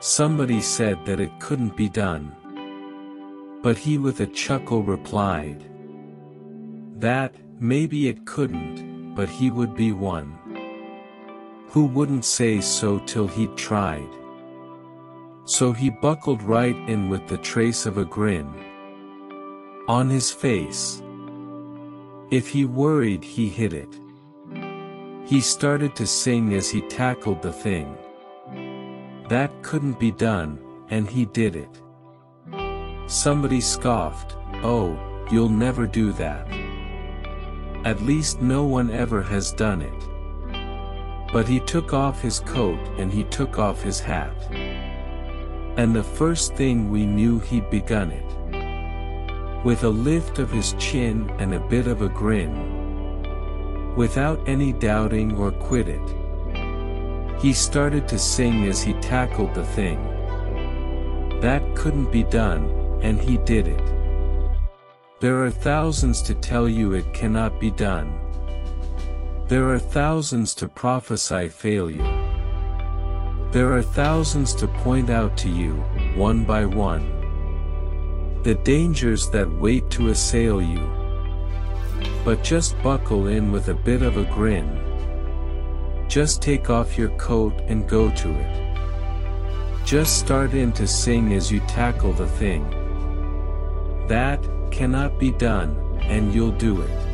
Somebody said that it couldn't be done. But he with a chuckle replied. That, maybe it couldn't, but he would be one. Who wouldn't say so till he'd tried? So he buckled right in with the trace of a grin on his face. If he worried he hid it. He started to sing as he tackled the thing. That couldn't be done, and he did it. Somebody scoffed, oh, you'll never do that. At least no one ever has done it. But he took off his coat and he took off his hat. And the first thing we knew he'd begun it. With a lift of his chin and a bit of a grin. Without any doubting or quit it. He started to sing as he tackled the thing. That couldn't be done, and he did it. There are thousands to tell you it cannot be done. There are thousands to prophesy failure. There are thousands to point out to you, one by one. The dangers that wait to assail you. But just buckle in with a bit of a grin. Just take off your coat and go to it. Just start in to sing as you tackle the thing. That cannot be done, and you'll do it.